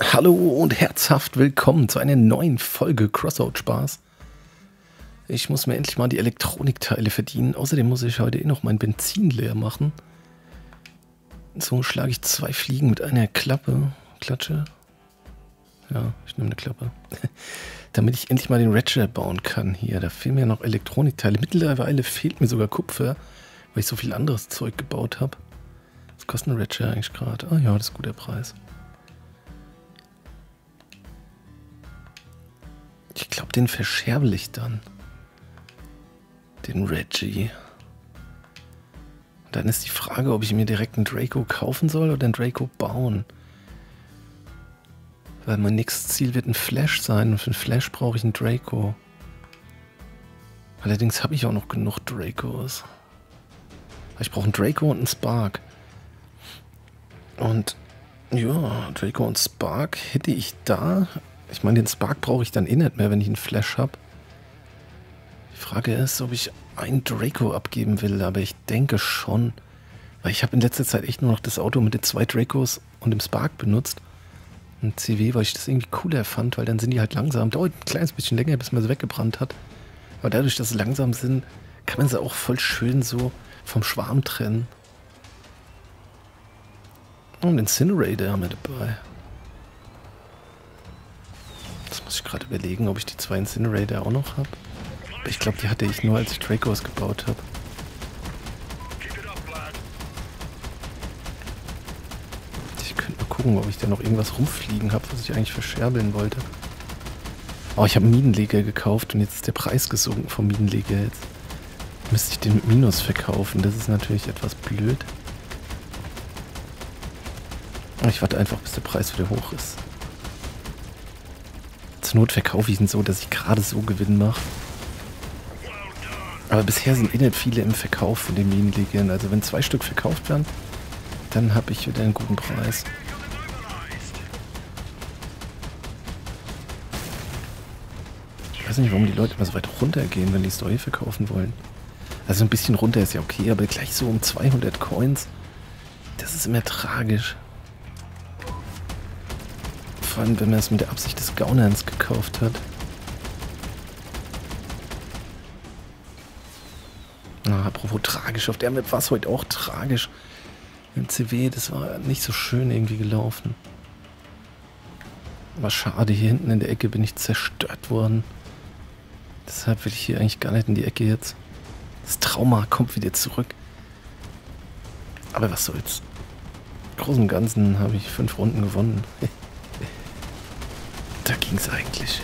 Hallo und herzhaft willkommen zu einer neuen Folge Crossout Spaß. Ich muss mir endlich mal die Elektronikteile verdienen. Außerdem muss ich heute eh noch mein Benzin leer machen. So schlage ich zwei Fliegen mit einer Klappe. Klatsche. Ja, ich nehme eine Klappe. Damit ich endlich mal den Ratchet bauen kann hier. Da fehlen mir noch Elektronikteile. Mittlerweile fehlt mir sogar Kupfer, weil ich so viel anderes Zeug gebaut habe. Was kostet ein Ratchet eigentlich gerade? Ah ja, das ist guter Preis. Ich glaube, den verscherbel ich dann. Den Reggie. Und dann ist die Frage, ob ich mir direkt einen Draco kaufen soll oder einen Draco bauen. Weil mein nächstes Ziel wird ein Flash sein und für einen Flash brauche ich einen Draco. Allerdings habe ich auch noch genug Dracos. Ich brauche einen Draco und einen Spark. Und ja, Draco und Spark hätte ich da. Ich meine, den Spark brauche ich dann eh nicht mehr, wenn ich einen Flash habe. Die Frage ist, ob ich einen Draco abgeben will, aber ich denke schon. Weil ich habe in letzter Zeit echt nur noch das Auto mit den zwei Dracos und dem Spark benutzt. Ein CW, weil ich das irgendwie cooler fand, weil dann sind die halt langsam. Dauert ein kleines bisschen länger, bis man sie weggebrannt hat. Aber dadurch, dass sie langsam sind, kann man sie auch voll schön so vom Schwarm trennen. Und Incinerator haben wir dabei. Muss ich gerade überlegen, ob ich die zwei Incinerator auch noch habe. Ich glaube, die hatte ich nur, als ich Dracos gebaut habe. Ich könnte mal gucken, ob ich da noch irgendwas rumfliegen habe, was ich eigentlich verscherbeln wollte. Oh, ich habe Minenleger gekauft und jetzt ist der Preis gesunken vom Minenleger. Jetzt müsste ich den mit Minus verkaufen. Das ist natürlich etwas blöd. Ich warte einfach, bis der Preis wieder hoch ist. Not verkaufe ich ihn so, dass ich gerade so Gewinn mache. Aber bisher sind eh nicht viele im Verkauf von den Minenlegern. Also wenn zwei Stück verkauft werden, dann habe ich wieder einen guten Preis. Ich weiß nicht, warum die Leute immer so weit runtergehen, wenn die Story verkaufen wollen. Also ein bisschen runter ist ja okay, aber gleich so um 200 Coins, das ist immer tragisch. Vor allem, wenn man es mit der Absicht des Gaunerns gekauft hat. Ah, apropos tragisch, auf der Map war es heute auch tragisch. Im CW, das war nicht so schön irgendwie gelaufen. War schade, hier hinten in der Ecke bin ich zerstört worden. Deshalb will ich hier eigentlich gar nicht in die Ecke jetzt. Das Trauma kommt wieder zurück. Aber was soll's. Im Großen und Ganzen habe ich fünf Runden gewonnen. da ging's eigentlich.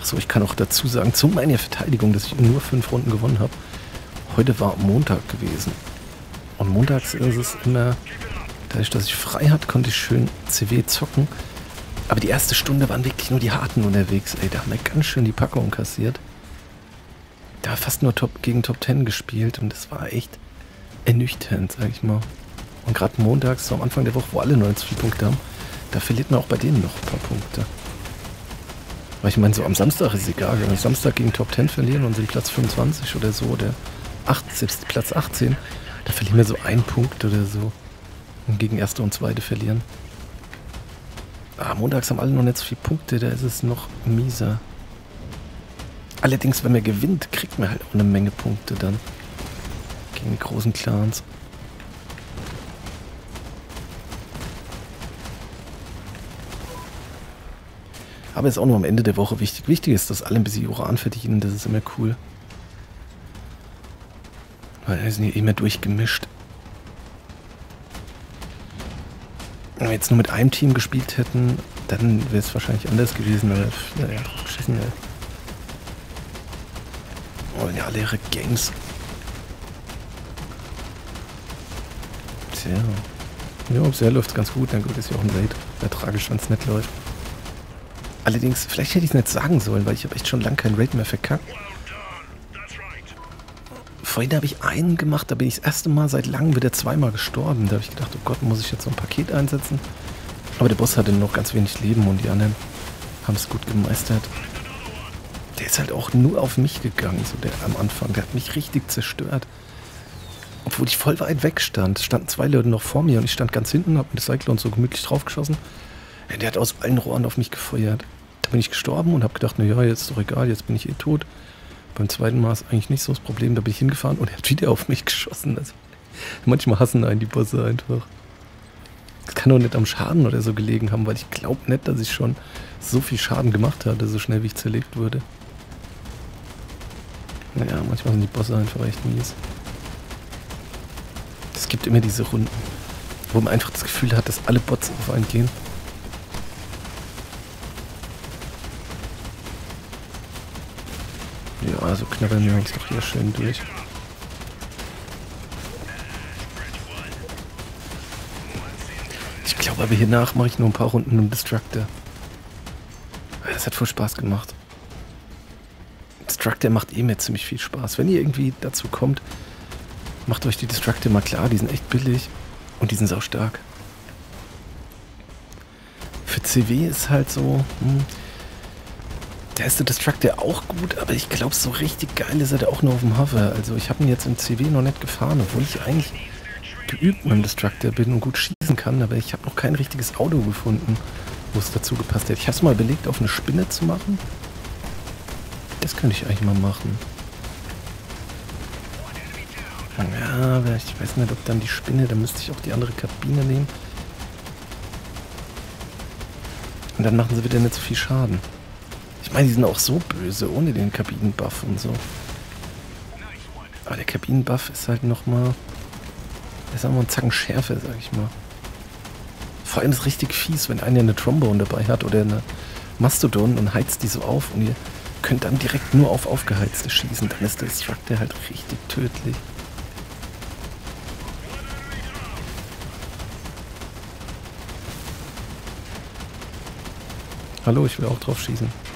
Achso, ich kann auch dazu sagen, zu meiner Verteidigung, dass ich nur fünf Runden gewonnen habe. Heute war Montag gewesen. Und montags ist es immer, dadurch, dass ich frei hatte, konnte ich schön CW zocken. Aber die erste Stunde waren wirklich nur die Harten unterwegs. Ey, da haben wir ganz schön die Packung kassiert. Da fast nur Top gegen Top 10 gespielt und das war echt ernüchternd, sag ich mal. Und gerade montags, so am Anfang der Woche, wo alle 90 Punkte haben, da verliert man auch bei denen noch ein paar Punkte. Weil ich meine, so am Samstag ist es egal. Wenn wir Samstag gegen Top 10 verlieren und sind Platz 25 oder so, oder 8, selbst Platz 18, da verlieren wir so einen Punkt oder so. Und gegen Erste und Zweite verlieren. Ah, montags haben alle noch nicht so viele Punkte, da ist es noch mieser. Allerdings, wenn man gewinnt, kriegt man halt auch eine Menge Punkte dann. Gegen die großen Clans. Aber ist auch nur am Ende der Woche wichtig. Wichtig ist, dass alle ein bisschen Uran verdienen. Das ist immer cool. Weil wir sind hier immer durchgemischt. Wenn wir jetzt nur mit einem Team gespielt hätten, dann wäre es wahrscheinlich anders gewesen. Aber naja, geschissen, ey. Wollen ja alle ihre Gangs. Tja. Ja, bisher läuft es ganz gut. Dann gut ist ja auch ein Raid. Wäre tragisch, wenn es nicht läuft. Allerdings, vielleicht hätte ich es nicht sagen sollen, weil ich habe echt schon lange keinen Raid mehr verkackt. Vorhin habe ich einen gemacht, da bin ich das erste Mal seit langem wieder zweimal gestorben. Da habe ich gedacht, oh Gott, muss ich jetzt so ein Paket einsetzen? Aber der Boss hatte noch ganz wenig Leben und die anderen haben es gut gemeistert. Der ist halt auch nur auf mich gegangen, so der am Anfang. Der hat mich richtig zerstört. Obwohl ich voll weit weg stand. Standen zwei Leute noch vor mir und ich stand ganz hinten, hab mit Cyclone so gemütlich draufgeschossen. Der hat aus allen Rohren auf mich gefeuert. Da bin ich gestorben und hab gedacht, naja, jetzt ist doch egal, jetzt bin ich eh tot. Beim zweiten Mal ist eigentlich nicht so das Problem. Da bin ich hingefahren und er hat wieder auf mich geschossen. Also, manchmal hassen einen die Bosse einfach. Das kann doch nicht am Schaden oder so gelegen haben, weil ich glaube nicht, dass ich schon so viel Schaden gemacht hatte, so schnell wie ich zerlegt wurde. Naja, manchmal sind die Bosse einfach echt mies. Es gibt immer diese Runden, wo man einfach das Gefühl hat, dass alle Bots auf einen gehen. Ja, also knabbern wir uns doch hier schön durch. Ich glaube aber hiernach mache ich nur ein paar Runden im Destructor. Das hat voll Spaß gemacht. Destructor macht eh mir ziemlich viel Spaß. Wenn ihr irgendwie dazu kommt, macht euch die Destructor mal klar. Die sind echt billig und die sind sau stark. Für CW ist halt so, hm, der ist der Destructor auch gut, aber ich glaube, so richtig geil ist er auch nur auf dem Hover. Also ich habe ihn jetzt im CW noch nicht gefahren, obwohl ich eigentlich geübt mit dem Destructor bin und gut schießen kann, aber ich habe noch kein richtiges Auto gefunden, wo es dazu gepasst hätte. Ich habe es mal überlegt, auf eine Spinne zu machen. Das könnte ich eigentlich mal machen. Ja, aber ich weiß nicht, ob dann die Spinne, da müsste ich auch die andere Kabine nehmen. Und dann machen sie wieder nicht so viel Schaden. Ich meine, die sind auch so böse, ohne den Kabinenbuff und so. Aber der Kabinenbuff ist halt nochmal... Der ist nochmal ein Zacken schärfer, sag ich mal. Vor allem ist es richtig fies, wenn einer eine Trombone dabei hat oder eine Mastodon und heizt die so auf und ihr könnt dann direkt nur auf aufgeheizte schießen. Dann ist der Destructor halt richtig tödlich. Hallo, ich will auch drauf schießen.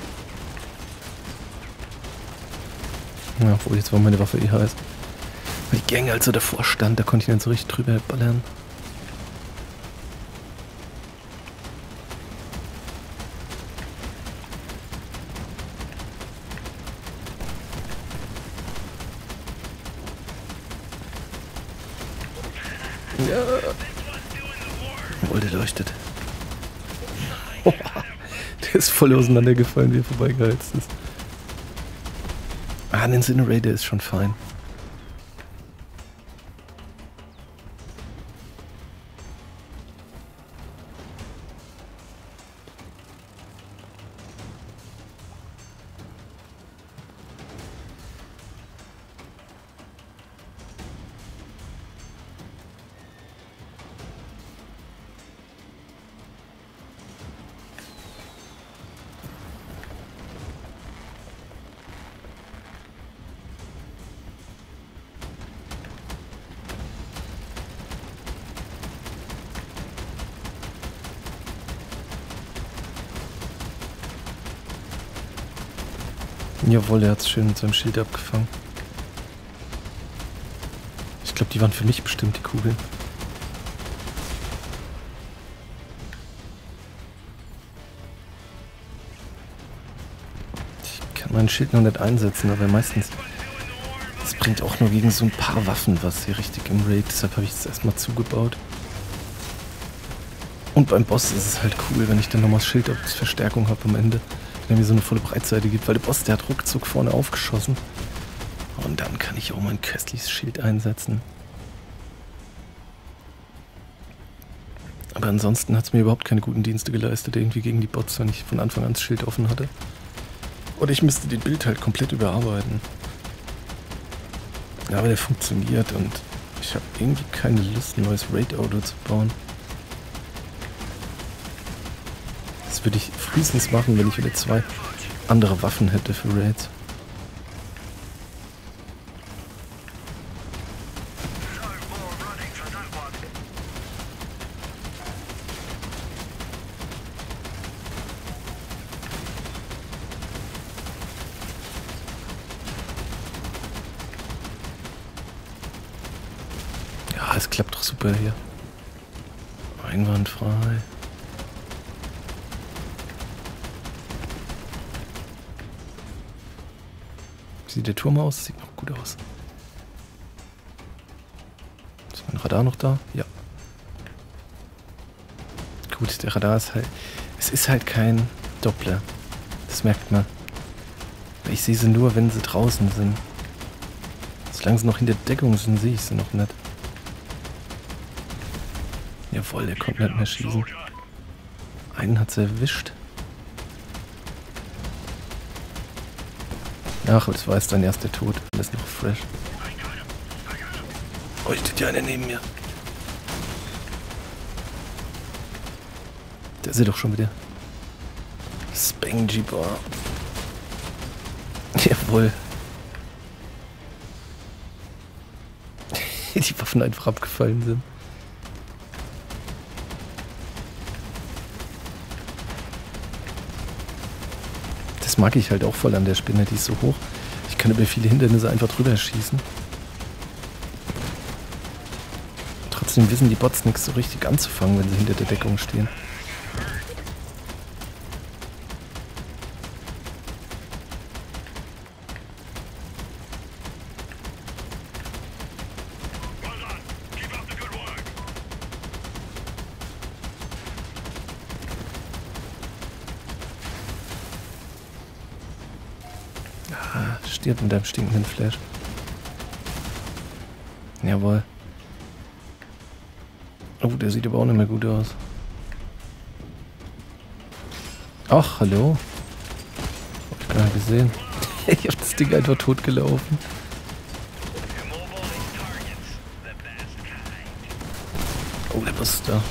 Ja, obwohl jetzt war meine Waffe eh heiß. Weil die Gang also davor stand, da konnte ich dann so richtig drüber ballern. Ja. Obwohl, der leuchtet. der ist voll auseinandergefallen, wie er vorbeigeheizt ist. Incinerator ist schon fein. Jawohl, er hat es schön mit seinem Schild abgefangen. Ich glaube, die waren für mich bestimmt, die Kugeln. Ich kann mein Schild noch nicht einsetzen, aber meistens... Das bringt auch nur gegen so ein paar Waffen was hier richtig im Raid. Deshalb habe ich es erstmal zugebaut. Und beim Boss ist es halt cool, wenn ich dann nochmal das Schild als Verstärkung habe am Ende der mir so eine volle Breitseite gibt, weil der Boss, der hat ruckzuck vorne aufgeschossen. Und dann kann ich auch mein köstliches Schild einsetzen. Aber ansonsten hat es mir überhaupt keine guten Dienste geleistet, irgendwie gegen die Bots, wenn ich von Anfang an das Schild offen hatte. Oder ich müsste den Bild halt komplett überarbeiten. Ja, aber der funktioniert und ich habe irgendwie keine Lust, ein neues Raid-Auto zu bauen. Würde ich frühestens machen, wenn ich wieder zwei andere Waffen hätte für Raids. Ja, es klappt doch super hier. Sieht der Turm aus? Sieht noch gut aus. Ist mein Radar noch da? Ja. Gut, der Radar ist halt... Es ist halt kein Doppler. Das merkt man. Ich sehe sie nur, wenn sie draußen sind. Solange sie noch in der Deckung sind, sehe ich sie noch nicht. Jawohl, der konnte nicht mehr schießen. Einen hat sie erwischt. Ach, das war jetzt dann erst der Tod. Alles noch fresh. Oh, steht ja einer neben mir. Der ist doch schon wieder. Spangy Bar. Jawohl. Die Waffen einfach abgefallen sind. Das mag ich halt auch voll an der Spinne, die ist so hoch. Ich kann über viele Hindernisse einfach drüber schießen. Trotzdem wissen die Bots nichts so richtig anzufangen, wenn sie hinter der Deckung stehen. Mit deinem stinkenden Flash. Jawohl. Oh, der sieht aber auch nicht mehr gut aus. Ach, hallo. Hab ich gar nicht gesehen. ich hab das Ding einfach totgelaufen. Oh, der Bus ist da.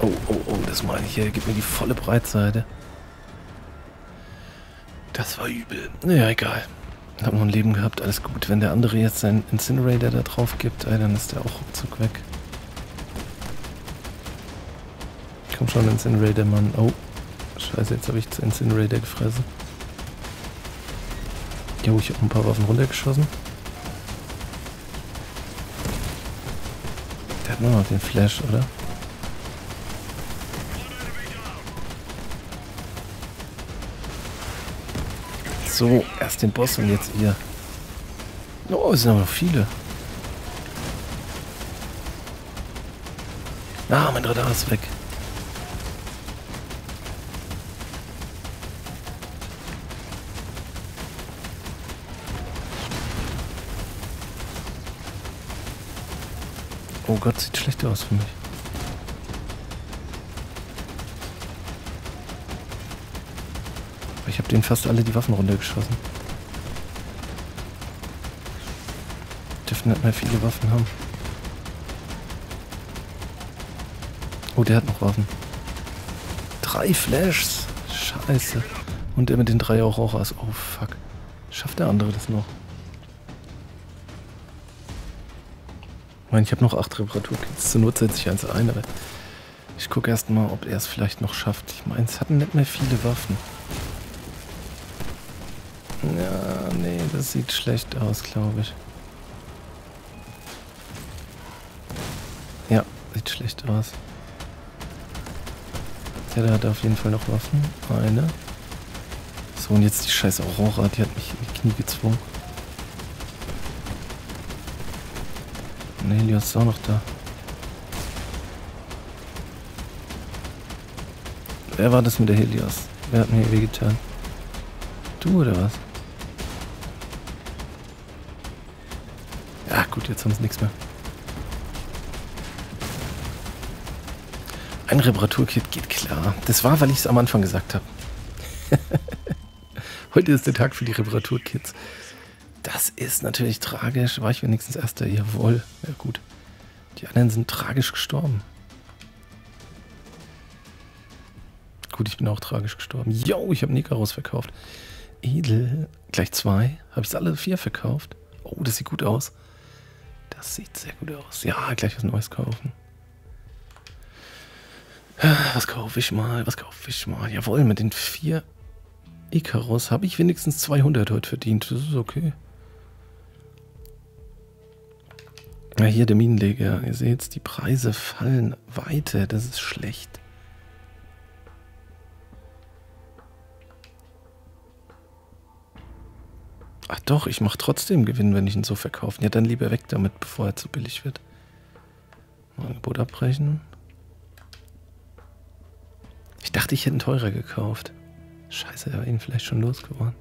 Oh, oh, oh, das meine ich hier. Gib mir die volle Breitseite. Das war übel. Naja, egal. Ich hab noch ein Leben gehabt, alles gut. Wenn der andere jetzt seinen Incinerator da drauf gibt, ey, dann ist der auch ruckzuck weg. Komm schon, Incinerator, Mann. Oh, scheiße, jetzt habe ich zu Incinerator gefressen. Jo, ich habe ein paar Waffen runtergeschossen. Der hat nur noch den Flash, oder? So, erst den Boss und jetzt ihr. Oh, es sind aber noch viele. Ah, mein Radar ist weg. Oh Gott, sieht schlecht aus für mich. Ich habe denen fast alle die Waffen runtergeschossen. Dürfen nicht mehr viele Waffen haben. Oh, der hat noch Waffen. Drei Flashs. Scheiße. Und der mit den drei auch Auroras. Oh, fuck. Schafft der andere das noch? Ich meine, ich habe noch acht Reparaturkits. Zur Not setze ich eins ein, aber ich gucke erst mal, ob er es vielleicht noch schafft. Ich meine, es hatten nicht mehr viele Waffen. Ja, nee, das sieht schlecht aus, glaube ich. Ja, sieht schlecht aus. Der hat auf jeden Fall noch Waffen. Eine. So, und jetzt die scheiß Aurora, die hat mich in die Knie gezwungen. Und Helios ist auch noch da. Wer war das mit der Helios? Wer hat mir wehgetan? Du oder was? Gut, jetzt haben sie nichts mehr. Ein Reparaturkit geht klar. Das war, weil ich es am Anfang gesagt habe. Heute ist der Tag für die Reparaturkits. Das ist natürlich tragisch. War ich wenigstens erster? Jawohl. Ja gut. Die anderen sind tragisch gestorben. Gut, ich bin auch tragisch gestorben. Yo, ich habe Nikaros verkauft. Edel. Gleich zwei. Habe ich es alle vier verkauft? Oh, das sieht gut aus. Das sieht sehr gut aus. Ja, gleich was Neues kaufen. Was kaufe ich mal? Was kaufe ich mal? Jawohl, mit den vier Icarus habe ich wenigstens 200 heute verdient. Das ist okay. Ja, hier der Minenleger. Ihr seht, die Preise fallen weiter. Das ist schlecht. Ach doch, ich mache trotzdem Gewinn, wenn ich ihn so verkaufe. Ja, dann lieber weg damit, bevor er zu billig wird. Angebot abbrechen. Ich dachte, ich hätte ihn teurer gekauft. Scheiße, er war ihn vielleicht schon losgeworden.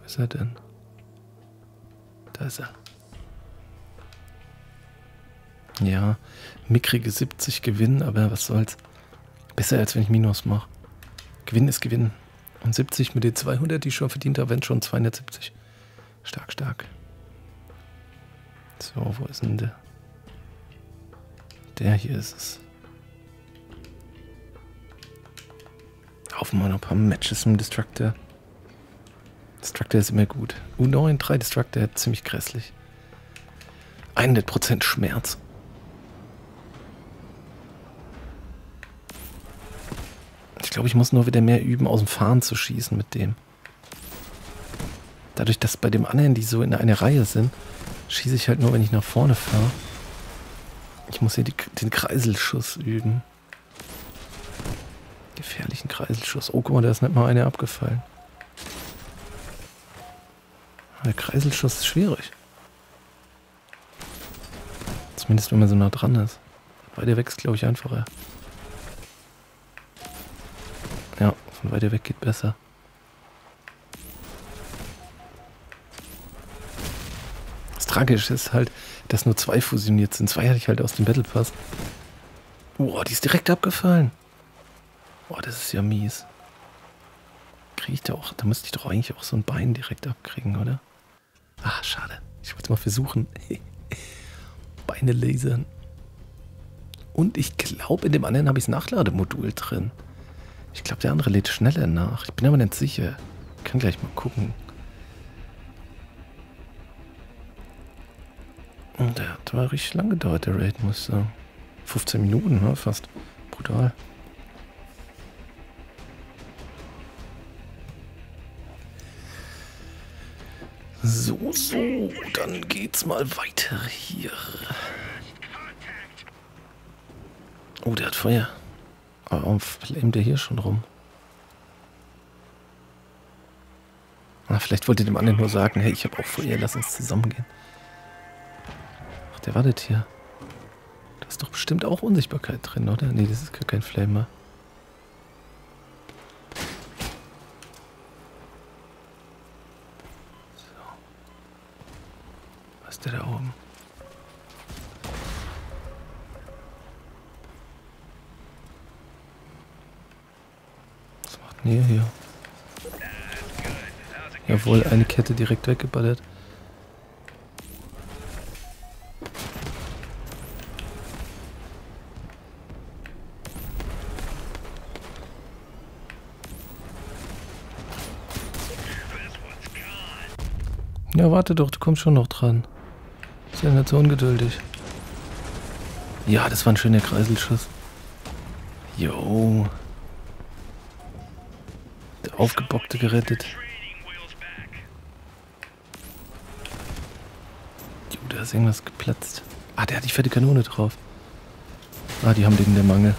Wo ist er denn? Da ist er. Ja, mickrige 70 Gewinn, aber was soll's. Besser als wenn ich Minus mache. Gewinn ist Gewinn. Und 70 mit den 200, die ich schon verdient habe, wenn schon 270. Stark, stark. So, wo ist denn der? Der hier ist es. Auf mal noch ein paar Matches im Destructor. Destructor ist immer gut. U9, 3 Destructor, ziemlich grässlich. 100% Schmerz. Glaube, ich muss nur wieder mehr üben, aus dem Fahren zu schießen mit dem. Dadurch, dass bei dem anderen, die so in einer Reihe sind, schieße ich halt nur, wenn ich nach vorne fahre. Ich muss hier die, den Kreiselschuss üben. Gefährlichen Kreiselschuss. Oh, guck mal, da ist nicht mal einer abgefallen. Der Kreiselschuss ist schwierig. Zumindest, wenn man so nah dran ist. Weiter weg ist, glaube ich, einfacher. Ja, von weiter weg geht besser. Das Tragische ist halt, dass nur zwei fusioniert sind. Zwei hatte ich halt aus dem Battle Pass. Boah, die ist direkt abgefallen. Boah, das ist ja mies. Kriege ich da auch, da müsste ich doch eigentlich auch so ein Bein direkt abkriegen, oder? Ach, schade. Ich wollte es mal versuchen. Beine lasern. Und ich glaube, in dem anderen habe ich das Nachlademodul drin. Ich glaube, der andere lädt schneller nach. Ich bin aber nicht sicher. Ich kann gleich mal gucken. Und der hat aber richtig lang gedauert, der Raid, muss ich sagen. 15 Minuten, ne? fast. Brutal. So, so, dann geht's mal weiter hier. Oh, der hat Feuer. Warum flammt der hier schon rum? Ah, vielleicht wollte dem anderen nur sagen, hey, ich habe auch Feuer, lass uns zusammengehen. Ach, der wartet hier. Da ist doch bestimmt auch Unsichtbarkeit drin, oder? Nee, das ist gar kein Flamer. ist der da oben? Ihr hier? Jawohl, eine Kette direkt weggeballert. Ja, warte doch, du kommst schon noch dran. Ist ja nicht so ungeduldig. Ja, das war ein schöner Kreiselschuss. Jo. Aufgebockte gerettet. Jo, da ist irgendwas geplatzt. Ah, der hat die fette Kanone drauf. Ah, die haben den in der Mangel.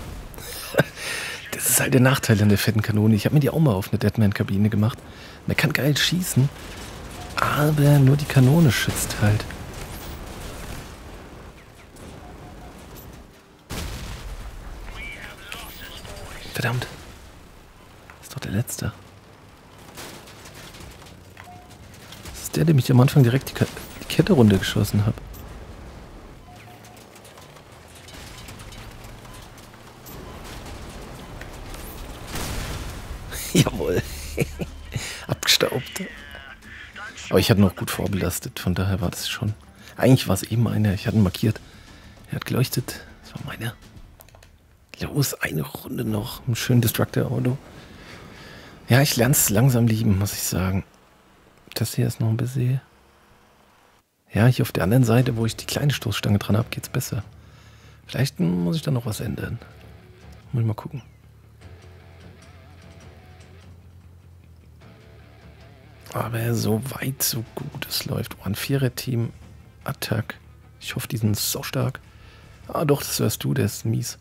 das ist halt der Nachteil an der fetten Kanone. Ich habe mir die auch mal auf eine Deadman-Kabine gemacht. Man kann geil schießen, aber nur die Kanone schützt halt. Verdammt. Das ist doch der letzte. Der, dem ich am Anfang direkt die, die Kette runtergeschossen habe. Jawohl. Abgestaubt. Aber ich hatte noch gut vorbelastet, von daher war das schon. Eigentlich war es eben einer. Ich hatte ihn markiert. Er hat geleuchtet. Das war meiner. Los, eine Runde noch. Ein schön Destructor-Auto. Ja, ich lerne es langsam lieben, muss ich sagen. Das hier ist noch ein bisschen. Ja, hier auf der anderen Seite, wo ich die kleine Stoßstange dran habe, geht es besser. Vielleicht muss ich da noch was ändern. Muss ich mal gucken. Aber so weit, so gut es läuft. Oh, ein Vierer-Team. Attack. Ich hoffe, die sind so stark. Ah, doch, das hörst du, der ist mies.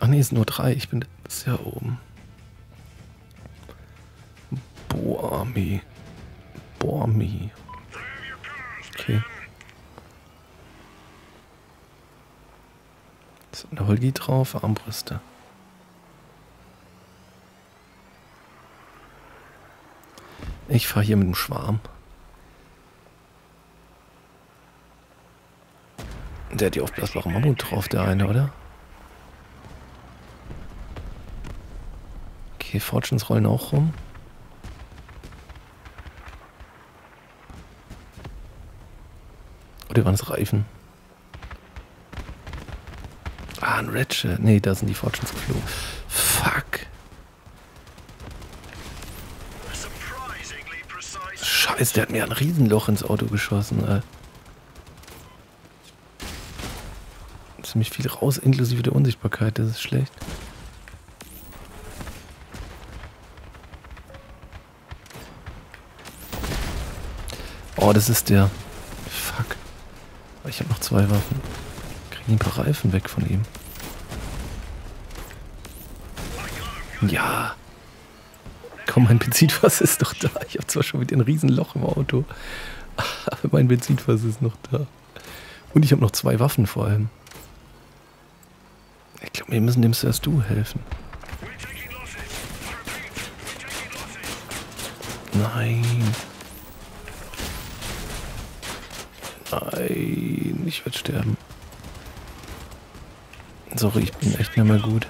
Ach nee, es sind nur drei. Ich bin sehr oben. Boah-Armee. Boah-Armee. Okay. Eine Holgi drauf, Armbrüste. Ich fahre hier mit dem Schwarm. Der hat die aufblasbare Mammut drauf, der eine, oder? Okay, Fortunes rollen auch rum. Oder waren es Reifen? Ah, ein Ratchet. Nee, da sind die Fortunes geflogen. Fuck. Scheiße, der hat mir ein Riesenloch ins Auto geschossen. Ey. Ziemlich viel raus, inklusive der Unsichtbarkeit. Das ist schlecht. Oh, das ist der. Ich habe noch zwei Waffen. Kriegen ein paar Reifen weg von ihm. Ja. Komm, mein Benzinfass ist doch da. Ich habe zwar schon wieder ein Riesenloch im Auto. Aber mein Benzinfass ist noch da. Und ich habe noch zwei Waffen vor allem. Ich glaube, wir müssen dem zuerst du helfen. Nein. Nein, ich werde sterben. Sorry, ich bin echt nicht mehr gut.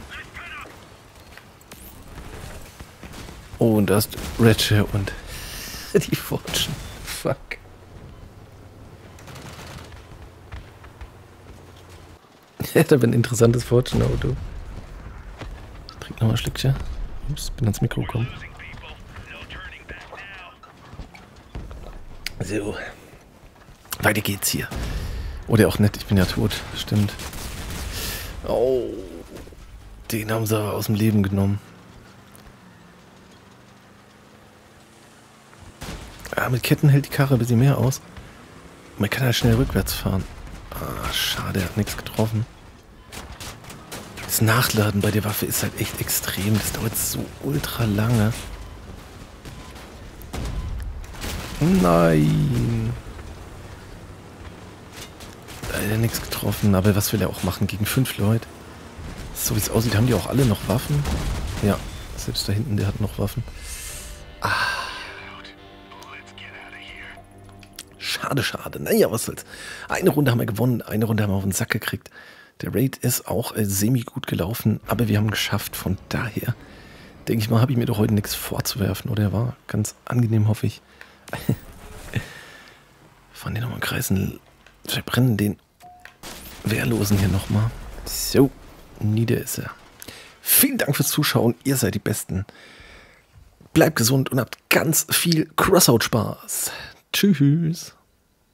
Oh, und da ist Ratchet und die Fortune. Fuck. Ja, da ein interessantes Fortune-Auto. Trink nochmal ein Schlückchen. Ups, bin ans Mikro gekommen. So. Weiter geht's hier. Oder auch nicht, ich bin ja tot. Stimmt. Oh. Den haben sie aus dem Leben genommen. Ah, mit Ketten hält die Karre ein bisschen mehr aus. Man kann ja schnell rückwärts fahren. Ah, schade, er hat nichts getroffen. Das Nachladen bei der Waffe ist halt echt extrem. Das dauert so ultra lange. Nein. Leider nichts getroffen. Aber was will er auch machen gegen fünf Leute? So wie es aussieht, haben die auch alle noch Waffen? Ja, selbst da hinten, der hat noch Waffen. Ah. Schade, schade. Naja, was soll's. Eine Runde haben wir gewonnen, eine Runde haben wir auf den Sack gekriegt. Der Raid ist auch äh, semi gut gelaufen, aber wir haben geschafft. Von daher, denke ich mal, habe ich mir doch heute nichts vorzuwerfen. Oder er war ganz angenehm, hoffe ich. Fahren den nochmal kreisen. Verbrennen den Wehrlosen hier nochmal. So, nieder ist er. Vielen Dank fürs Zuschauen. Ihr seid die Besten. Bleibt gesund und habt ganz viel Crossout-Spaß. Tschüss.